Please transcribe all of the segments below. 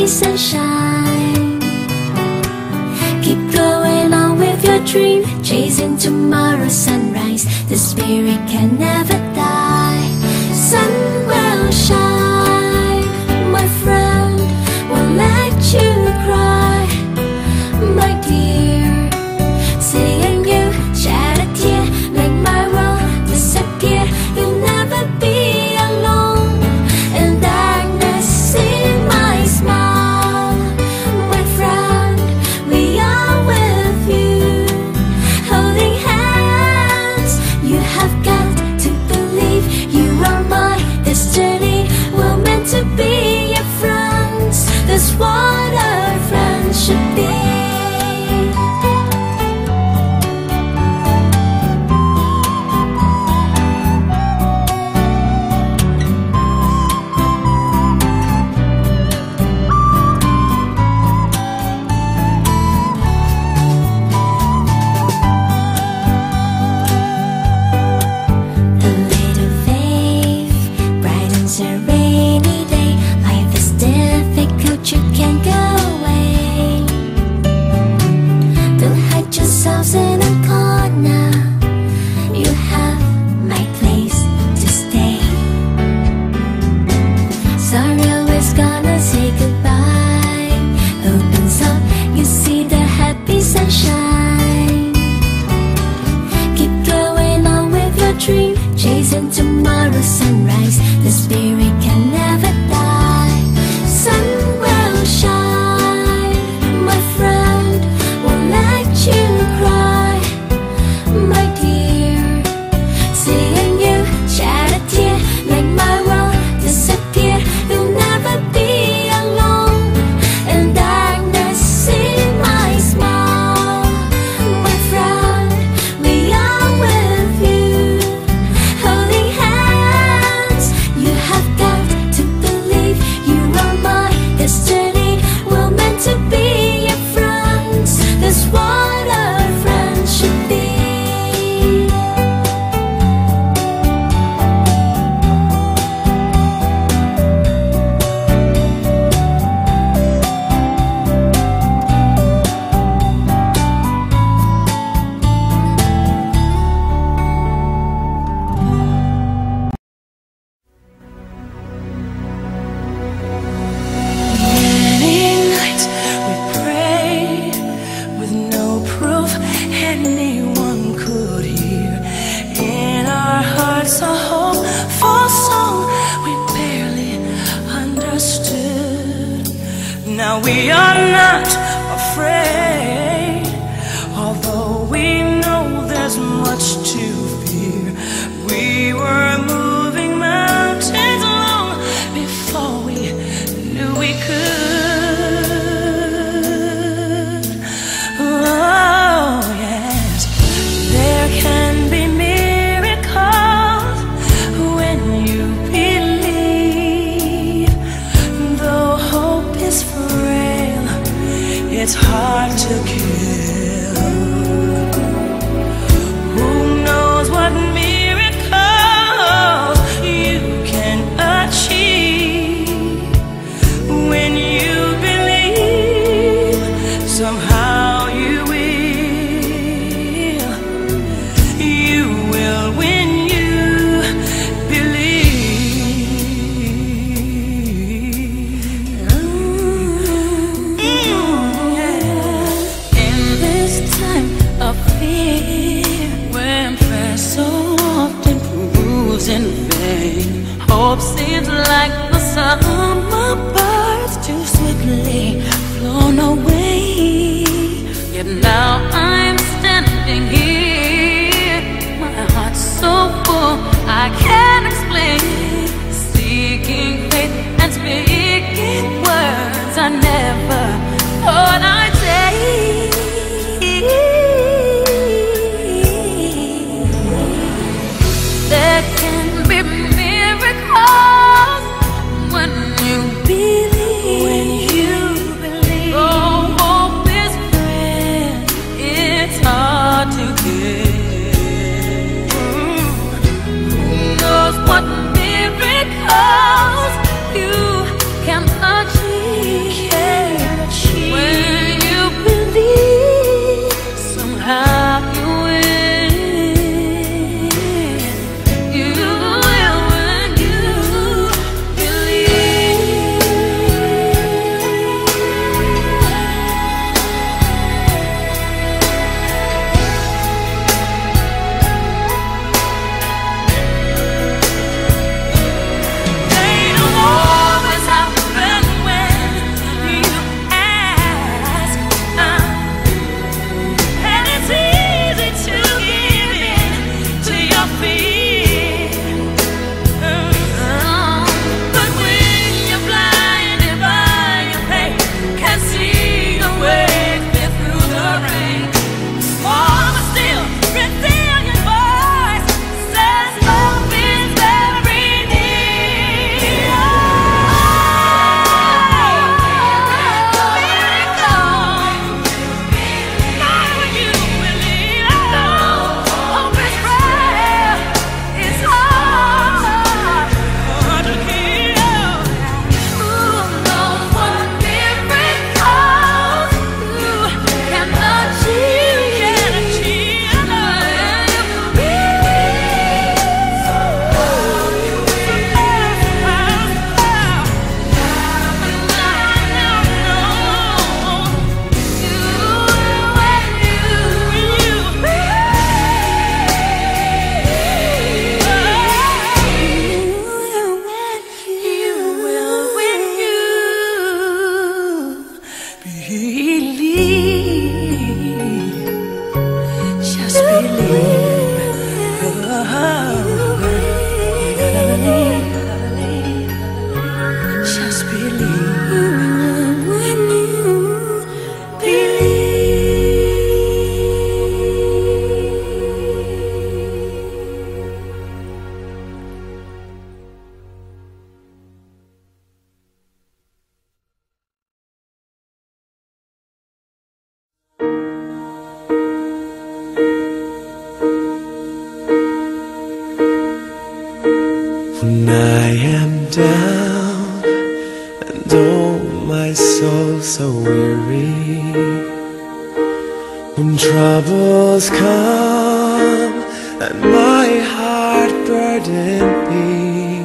happy sunshine. Keep going on with your dream, chasing tomorrow's sunrise. The spirit can never die. Sunrise. days and tomorrow's sunrise. The spirit can never die. Sun will shine. are not afraid, although we know there's much to when prayer so often proves in vain. Hope seems like the summer birds too swiftly flown away. Yet now I'm standing here, my heart so full I can't. to do just believe. When troubles come and my heart burden be,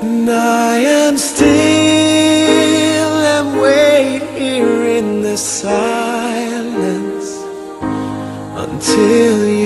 and I am still and wait here in the silence until you.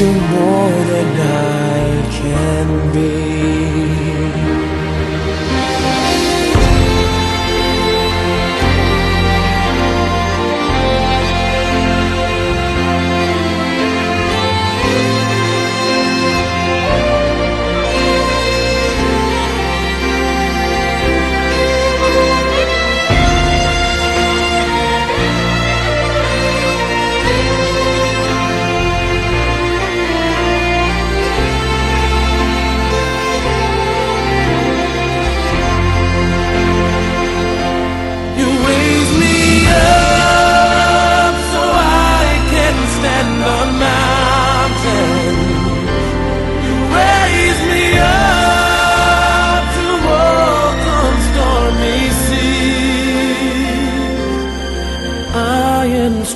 to more than I can be.